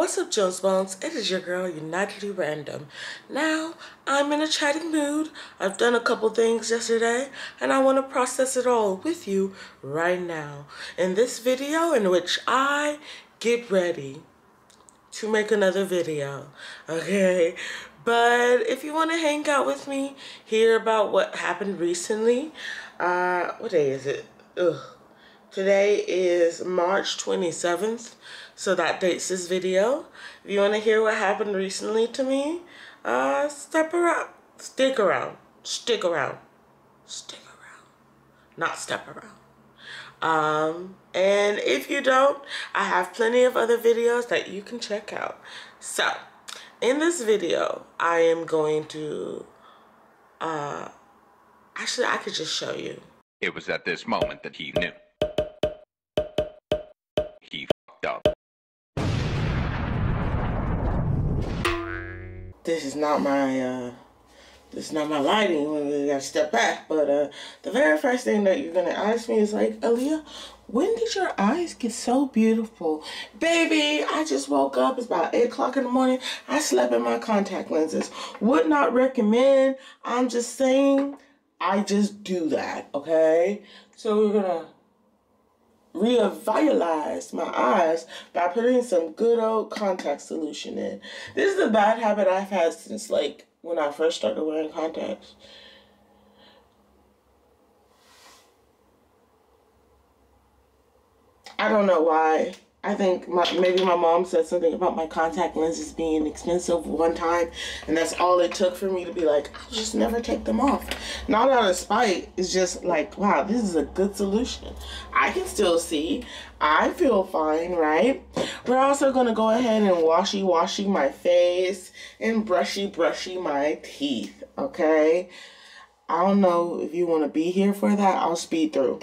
What's up, Jones Bones? It is your girl, Unitedly Random. Now, I'm in a chatting mood. I've done a couple things yesterday, and I want to process it all with you right now. In this video, in which I get ready to make another video, okay? But if you want to hang out with me, hear about what happened recently, uh, what day is it? Ugh. Today is March 27th, so that dates this video. If you want to hear what happened recently to me, uh, step around, stick around, stick around, stick around, not step around. Um, and if you don't, I have plenty of other videos that you can check out. So, in this video, I am going to, uh, actually, I could just show you. It was at this moment that he knew. This is not my uh this is not my lighting we gotta step back. But uh the very first thing that you're gonna ask me is like Aaliyah when did your eyes get so beautiful? Baby I just woke up it's about eight o'clock in the morning. I slept in my contact lenses. Would not recommend. I'm just saying I just do that okay? So we're gonna revitalize my eyes by putting some good old contact solution in. This is a bad habit I've had since like when I first started wearing contacts. I don't know why. I think my, maybe my mom said something about my contact lenses being expensive one time, and that's all it took for me to be like, I'll just never take them off. Not out of spite, it's just like, wow, this is a good solution. I can still see. I feel fine, right? We're also gonna go ahead and washy washy my face and brushy brushy my teeth, okay? I don't know if you want to be here for that. I'll speed through.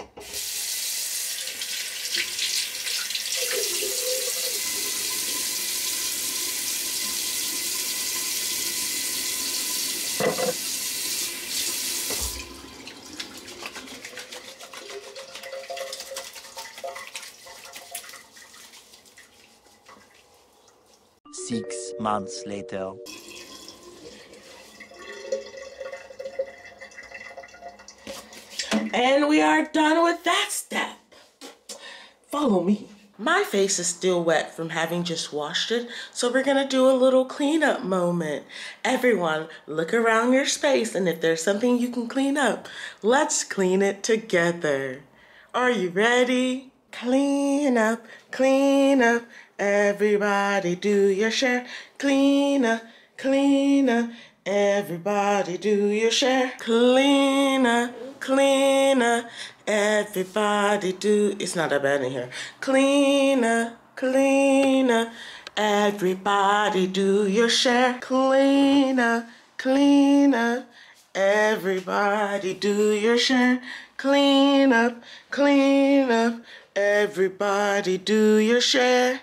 Six months later. And we are done with that step. Follow me. My face is still wet from having just washed it, so we're gonna do a little cleanup moment. Everyone, look around your space, and if there's something you can clean up, let's clean it together. Are you ready? Clean up, clean up, everybody do your share. Clean up, clean up, everybody do your share. Clean up, clean up, everybody do. It's not that bad in here. Clean up, clean up, everybody do your share. Clean up, clean up, everybody do your share. Clean up, clean up, everybody do your share.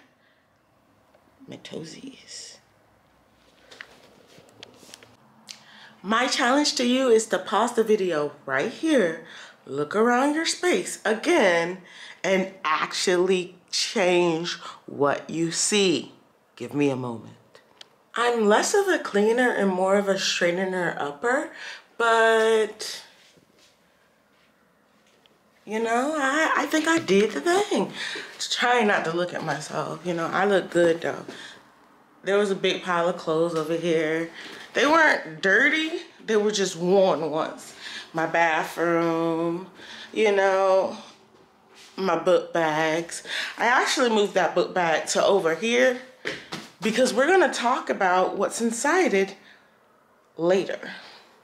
My toesies. My challenge to you is to pause the video right here, look around your space again, and actually change what you see. Give me a moment. I'm less of a cleaner and more of a straightener upper, but you know, I, I think I did the thing. Just Trying not to look at myself, you know, I look good though. There was a big pile of clothes over here. They weren't dirty, they were just worn once. My bathroom, you know, my book bags. I actually moved that book bag to over here because we're gonna talk about what's inside it later.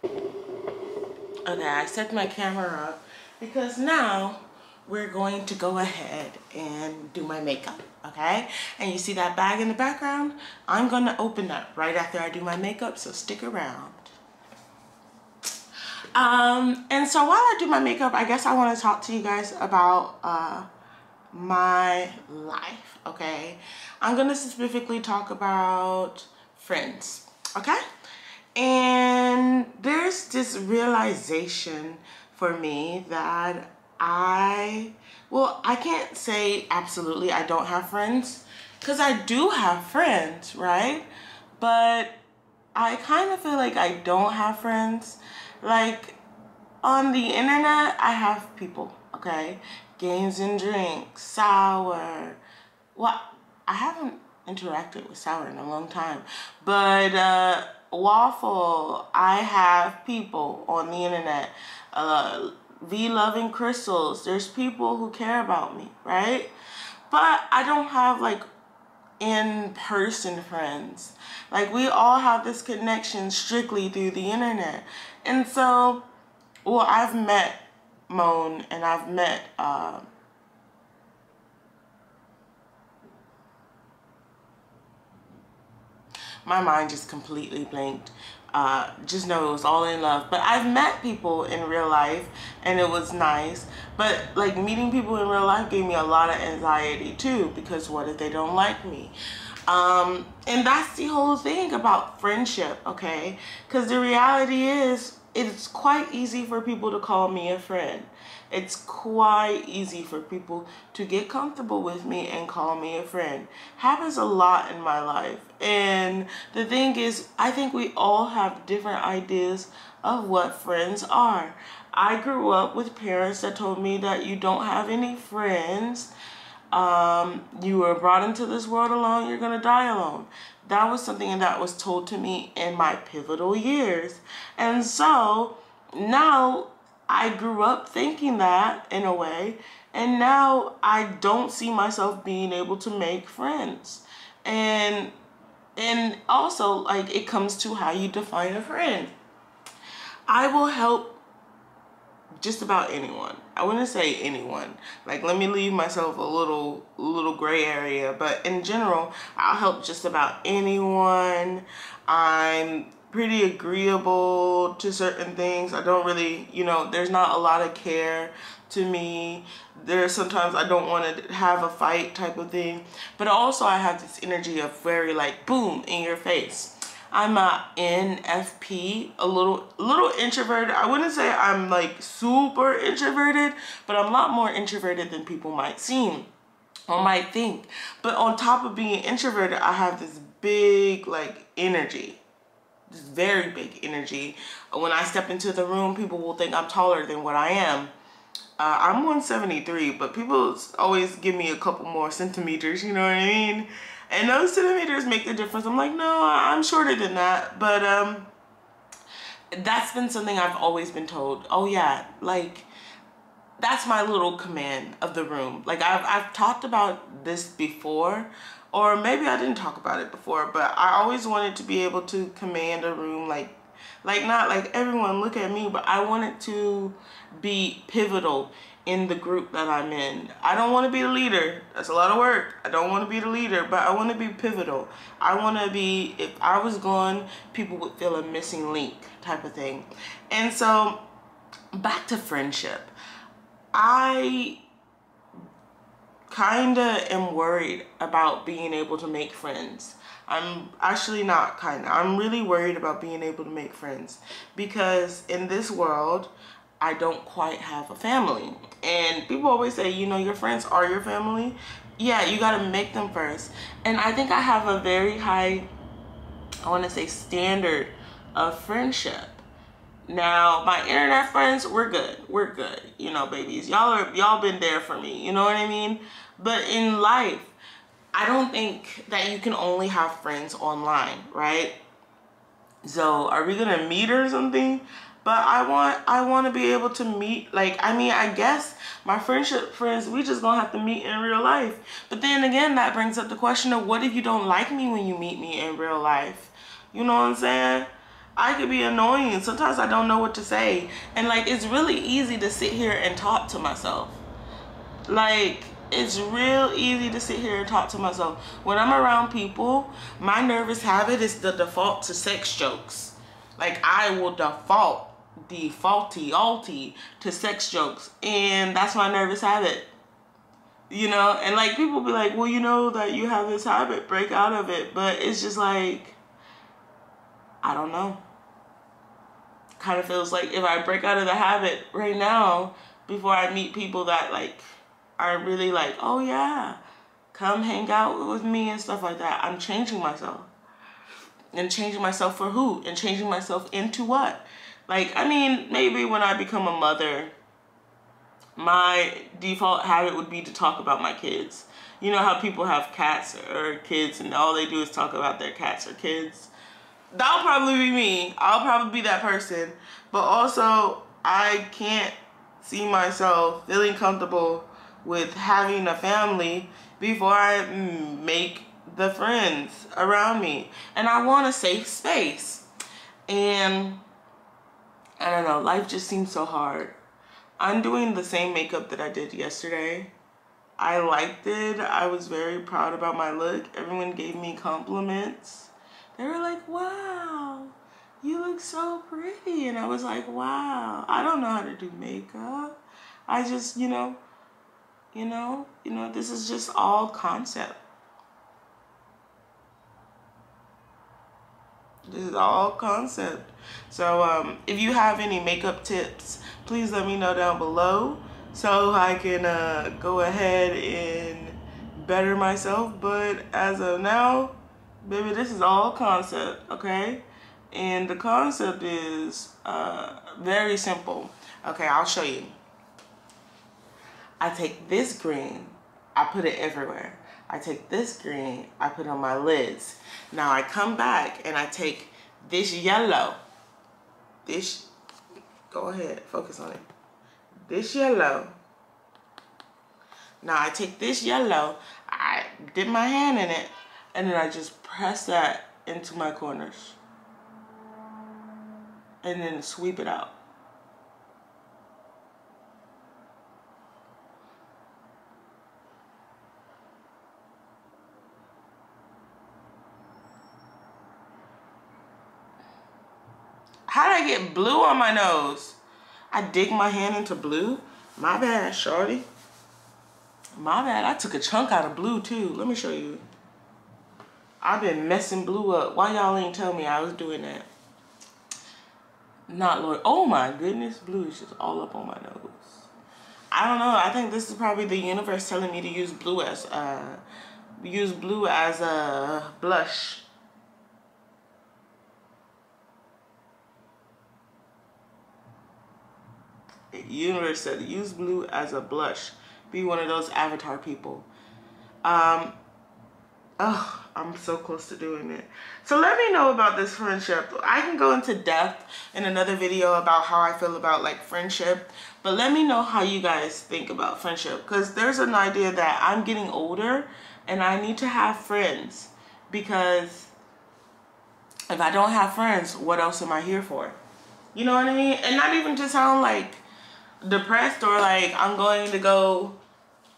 Okay, I set my camera up because now we're going to go ahead and do my makeup, okay? And you see that bag in the background? I'm gonna open that right after I do my makeup, so stick around. Um, and so while I do my makeup, I guess I wanna talk to you guys about uh, my life, okay? I'm gonna specifically talk about friends, okay? And there's this realization for me that I, well, I can't say absolutely I don't have friends because I do have friends, right? But I kind of feel like I don't have friends. Like on the internet, I have people, okay? Games and drinks, sour. Well, I haven't interacted with sour in a long time, but uh, waffle. I have people on the internet. Uh, V loving crystals. There's people who care about me, right? But I don't have like in person friends. Like we all have this connection strictly through the internet. And so, well, I've met Moan and I've met uh, my mind just completely blanked. Uh, just know it was all in love. But I've met people in real life and it was nice. But like meeting people in real life gave me a lot of anxiety too because what if they don't like me? Um, and that's the whole thing about friendship, okay? Because the reality is, it's quite easy for people to call me a friend. It's quite easy for people to get comfortable with me and call me a friend. Happens a lot in my life. And the thing is, I think we all have different ideas of what friends are. I grew up with parents that told me that you don't have any friends. Um, you were brought into this world alone, you're going to die alone. That was something that was told to me in my pivotal years. And so now I grew up thinking that in a way, and now I don't see myself being able to make friends. And and also like it comes to how you define a friend. I will help just about anyone. I wouldn't say anyone. Like let me leave myself a little little gray area, but in general, I'll help just about anyone. I'm pretty agreeable to certain things. I don't really, you know, there's not a lot of care to me. There's sometimes I don't want to have a fight type of thing. But also I have this energy of very like boom in your face. I'm a NFP, a little little introverted. I wouldn't say I'm like super introverted, but I'm a lot more introverted than people might seem or might think. But on top of being introverted, I have this big like energy this very big energy. When I step into the room, people will think I'm taller than what I am. Uh, I'm 173, but people always give me a couple more centimeters, you know what I mean? And those centimeters make the difference. I'm like, no, I'm shorter than that. But um, that's been something I've always been told. Oh yeah, like that's my little command of the room. Like I've, I've talked about this before, or maybe I didn't talk about it before, but I always wanted to be able to command a room like like not like everyone look at me, but I wanted to be pivotal in the group that I'm in. I don't want to be the leader. That's a lot of work. I don't want to be the leader, but I want to be pivotal. I want to be, if I was gone, people would feel a missing link type of thing. And so back to friendship. I kinda am worried about being able to make friends. I'm actually not kinda. I'm really worried about being able to make friends because in this world, I don't quite have a family. And people always say, you know, your friends are your family. Yeah, you gotta make them first. And I think I have a very high, I wanna say standard of friendship. Now, my internet friends, we're good. We're good. You know, babies. Y'all are y'all been there for me. You know what I mean? But in life, I don't think that you can only have friends online, right? So, are we to meet or something? But I want I want to be able to meet like I mean I guess my friendship friends we just gonna have to meet in real life. But then again that brings up the question of what if you don't like me when you meet me in real life? You know what I'm saying? I could be annoying. Sometimes I don't know what to say. And like it's really easy to sit here and talk to myself. Like it's real easy to sit here and talk to myself. When I'm around people, my nervous habit is the default to sex jokes. Like I will default defaulty alty to sex jokes and that's my nervous habit you know and like people be like well you know that you have this habit break out of it but it's just like I don't know. Kind of feels like if I break out of the habit right now, before I meet people that like are really like, oh yeah, come hang out with me and stuff like that. I'm changing myself. And changing myself for who? And changing myself into what? Like, I mean, maybe when I become a mother, my default habit would be to talk about my kids. You know how people have cats or kids and all they do is talk about their cats or kids? That'll probably be me. I'll probably be that person. But also, I can't see myself feeling comfortable with having a family before I make the friends around me. And I want a safe space. And I don't know, life just seems so hard. I'm doing the same makeup that I did yesterday. I liked it. I was very proud about my look. Everyone gave me compliments. They were like, wow, you look so pretty. And I was like, wow, I don't know how to do makeup. I just, you know, you know, you know, this is just all concept. This is all concept. So um, if you have any makeup tips, please let me know down below so I can uh, go ahead and better myself. But as of now, baby, this is all concept, okay? And the concept is uh, very simple. Okay, I'll show you. I take this green, I put it everywhere. I take this green, I put on my lids. Now I come back and I take this yellow, this, go ahead, focus on it. This yellow. Now I take this yellow, I dip my hand in it, and then I just press that into my corners. And then sweep it out. How did I get blue on my nose? I dig my hand into blue? My bad, shorty. My bad. I took a chunk out of blue, too. Let me show you. I've been messing blue up. Why y'all ain't tell me I was doing that? Not Lord. Oh, my goodness. Blue is just all up on my nose. I don't know. I think this is probably the universe telling me to use blue as, uh, use blue as a blush. Universe said use blue as a blush. Be one of those avatar people. Um oh i'm so close to doing it. So let me know about this friendship. I can go into depth in another video about how i feel about like friendship but let me know how you guys think about friendship because there's an idea that i'm getting older and i need to have friends because if i don't have friends what else am i here for? You know what i mean? And not even to sound like depressed or like I'm going to go,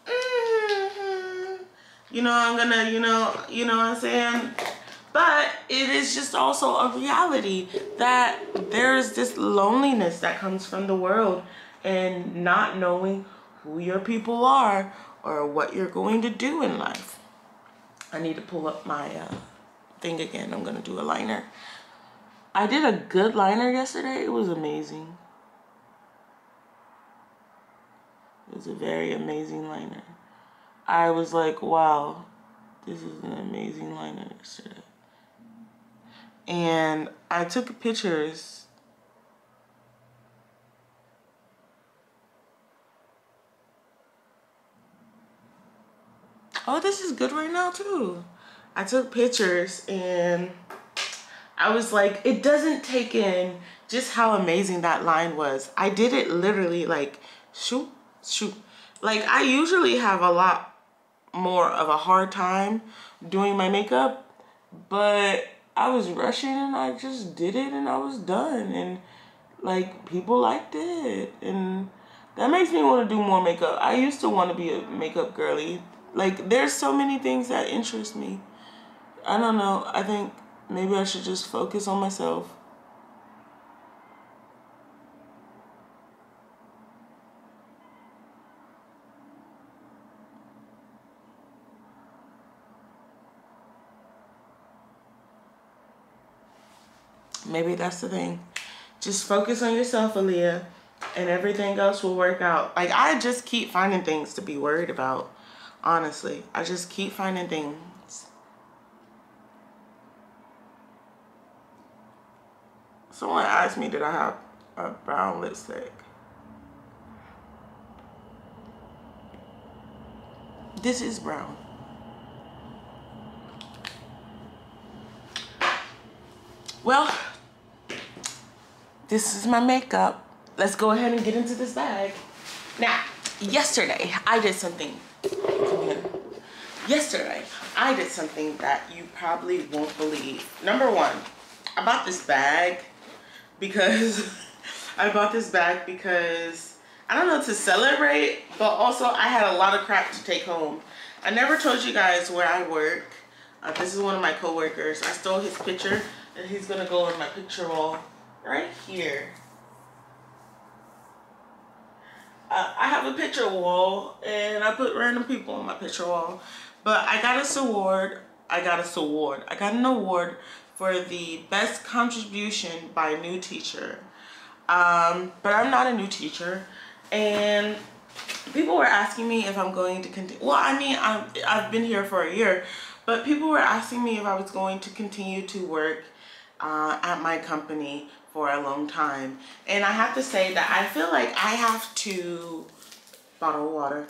mm-hmm, you know, I'm gonna, you know, you know what I'm saying? But it is just also a reality that there's this loneliness that comes from the world and not knowing who your people are or what you're going to do in life. I need to pull up my uh, thing again. I'm gonna do a liner. I did a good liner yesterday. It was amazing. It was a very amazing liner. I was like, wow, this is an amazing liner yesterday. And I took pictures. Oh, this is good right now too. I took pictures and I was like, it doesn't take in just how amazing that line was. I did it literally like, shoot, shoot like I usually have a lot more of a hard time doing my makeup but I was rushing and I just did it and I was done and like people liked it and that makes me want to do more makeup. I used to want to be a makeup girly. Like there's so many things that interest me. I don't know. I think maybe I should just focus on myself Maybe that's the thing. Just focus on yourself, Aaliyah, and everything else will work out. Like, I just keep finding things to be worried about. Honestly, I just keep finding things. Someone asked me, did I have a brown lipstick? This is brown. Well, this is my makeup. Let's go ahead and get into this bag. Now, yesterday I did something. Yesterday I did something that you probably won't believe. Number one, I bought this bag because I bought this bag because I don't know to celebrate, but also I had a lot of crap to take home. I never told you guys where I work. Uh, this is one of my coworkers. I stole his picture and he's gonna go on my picture wall right here. Uh, I have a picture wall and I put random people on my picture wall. But I got this award. I got this award. I got an award for the best contribution by a new teacher. Um, but I'm not a new teacher. And people were asking me if I'm going to continue. Well, I mean, i I've been here for a year. But people were asking me if I was going to continue to work uh, at my company for a long time. And I have to say that I feel like I have to bottle water.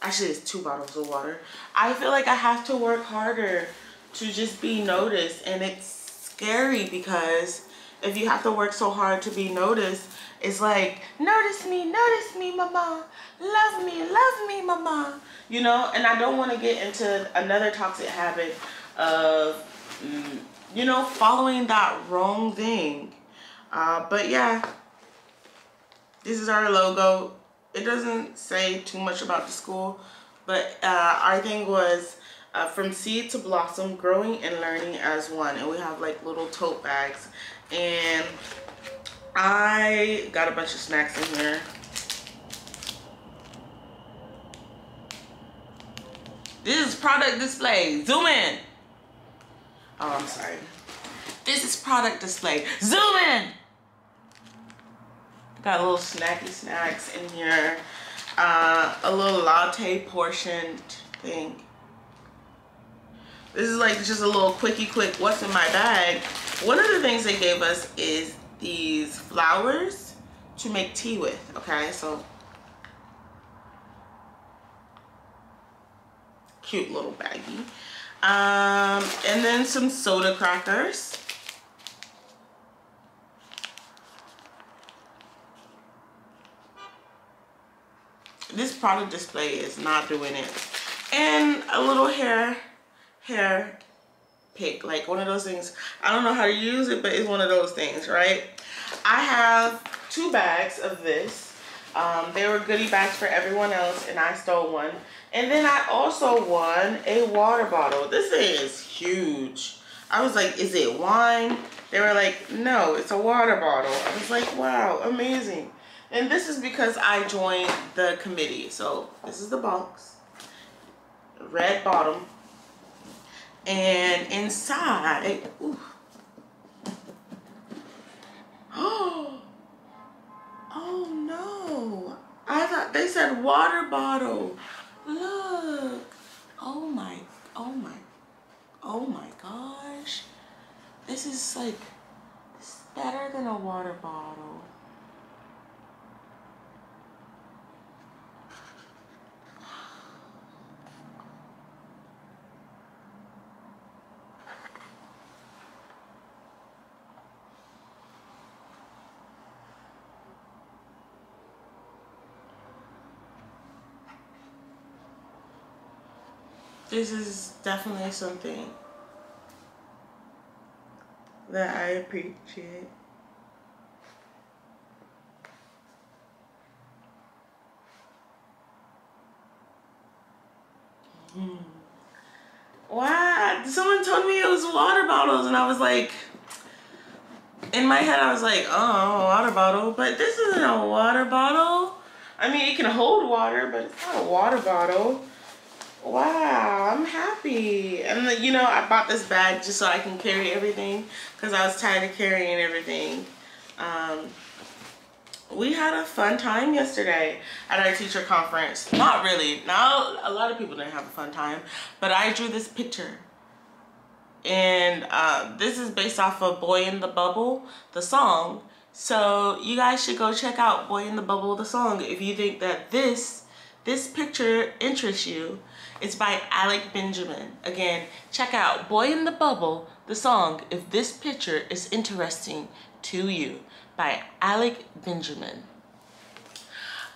Actually, it's two bottles of water. I feel like I have to work harder to just be noticed. And it's scary because if you have to work so hard to be noticed, it's like, notice me, notice me, mama. Love me, love me, mama. You know, and I don't want to get into another toxic habit of, mm, you know, following that wrong thing. Uh, but yeah, this is our logo. It doesn't say too much about the school, but uh, our thing was uh, from seed to blossom, growing and learning as one. And we have like little tote bags. And I got a bunch of snacks in here. This is product display. Zoom in. Oh, I'm sorry. This is product display. Zoom in. Got a little snacky snacks in here. Uh, a little latte portioned thing. This is like just a little quickie quick what's in my bag. One of the things they gave us is these flowers to make tea with. Okay, so cute little baggie. Um, and then some soda crackers. This product display is not doing it. And a little hair, hair pick, like one of those things. I don't know how to use it, but it's one of those things, right? I have two bags of this. Um, they were goodie bags for everyone else, and I stole one. And then I also won a water bottle. This is huge. I was like, is it wine? They were like, no, it's a water bottle. I was like, wow, amazing. And this is because I joined the committee. So this is the box. Red bottom. And inside, ooh. Oh, oh no. I thought they said water bottle. Look. Oh my, oh my, oh my gosh. This is like, it's better than a water bottle. This is definitely something that I appreciate. Hmm. Wow, someone told me it was water bottles and I was like, in my head I was like, oh, water bottle, but this isn't a water bottle. I mean, it can hold water, but it's not a water bottle. Wow, I'm happy. And you know, I bought this bag just so I can carry everything because I was tired of carrying everything. Um, we had a fun time yesterday at our teacher conference. Not really. Now, a lot of people didn't have a fun time, but I drew this picture. And uh, this is based off of Boy in the Bubble, the song. So you guys should go check out Boy in the Bubble, the song, if you think that this, this picture interests you. It's by Alec Benjamin. Again, check out Boy in the Bubble, the song, if this picture is interesting to you by Alec Benjamin.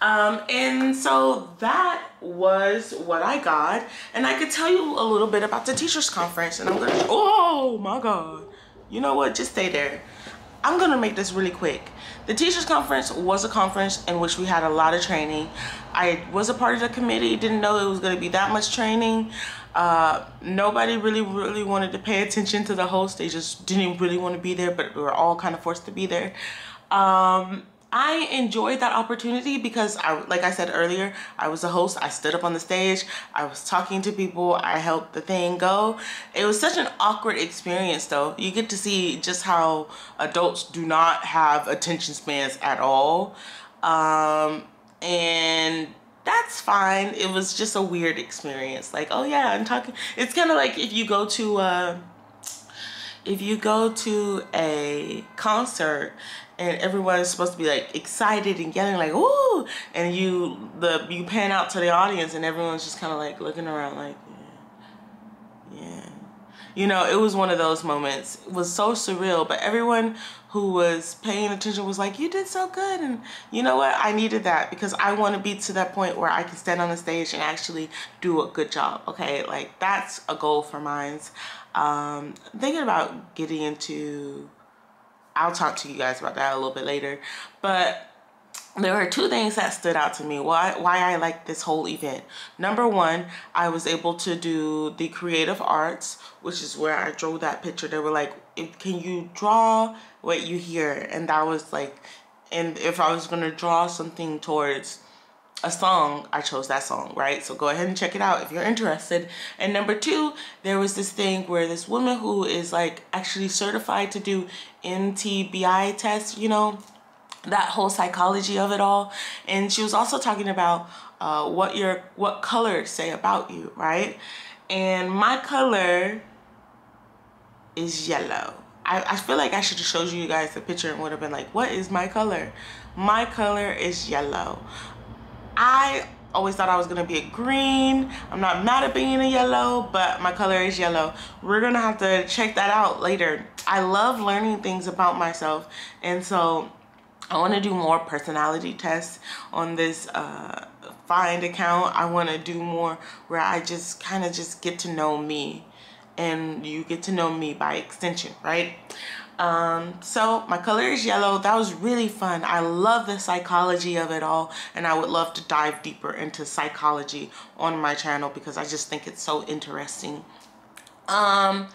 Um, and so that was what I got. And I could tell you a little bit about the teachers conference and I'm gonna, oh my God. You know what, just stay there. I'm gonna make this really quick. The teachers conference was a conference in which we had a lot of training. I was a part of the committee, didn't know it was gonna be that much training. Uh, nobody really, really wanted to pay attention to the host. They just didn't really want to be there, but we were all kind of forced to be there. Um, I enjoyed that opportunity because I, like I said earlier, I was a host. I stood up on the stage. I was talking to people. I helped the thing go. It was such an awkward experience though. You get to see just how adults do not have attention spans at all. Um, and that's fine. It was just a weird experience. Like, oh yeah, I'm talking. It's kind of like if you go to, uh, if you go to a concert and everyone's supposed to be like excited and yelling like ooh and you the you pan out to the audience and everyone's just kind of like looking around like yeah, yeah. You know it was one of those moments. It was so surreal but everyone who was paying attention was like you did so good and you know what? I needed that because I want to be to that point where I can stand on the stage and actually do a good job okay? Like that's a goal for mine um thinking about getting into I'll talk to you guys about that a little bit later. But there are two things that stood out to me why why I like this whole event. Number one, I was able to do the creative arts, which is where I drew that picture. They were like, "Can you draw what you hear?" And that was like, and if I was gonna draw something towards a song, I chose that song, right? So go ahead and check it out if you're interested. And number two, there was this thing where this woman who is like actually certified to do MBTI tests, you know, that whole psychology of it all. And she was also talking about uh, what your what colors say about you, right? And my color is yellow. I, I feel like I should have showed you guys the picture and would have been like, what is my color? My color is yellow. I always thought I was gonna be a green. I'm not mad at being a yellow, but my color is yellow. We're gonna have to check that out later. I love learning things about myself. And so I wanna do more personality tests on this uh, find account. I wanna do more where I just kind of just get to know me and you get to know me by extension, right? Um, so my color is yellow. That was really fun. I love the psychology of it all and I would love to dive deeper into psychology on my channel because I just think it's so interesting. Um,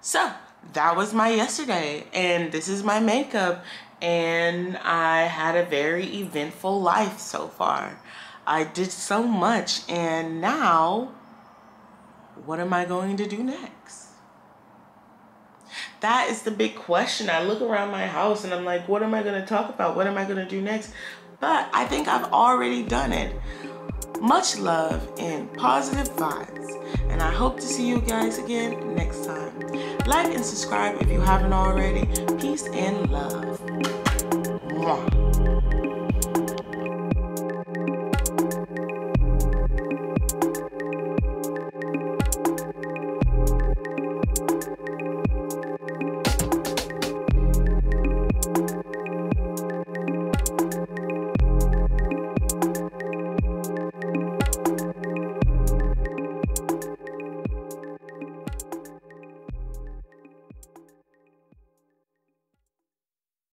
so that was my yesterday and this is my makeup and I had a very eventful life so far. I did so much and now what am I going to do next? That is the big question. I look around my house and I'm like, what am I going to talk about? What am I going to do next? But I think I've already done it. Much love and positive vibes. And I hope to see you guys again next time. Like and subscribe if you haven't already. Peace and love. Mwah.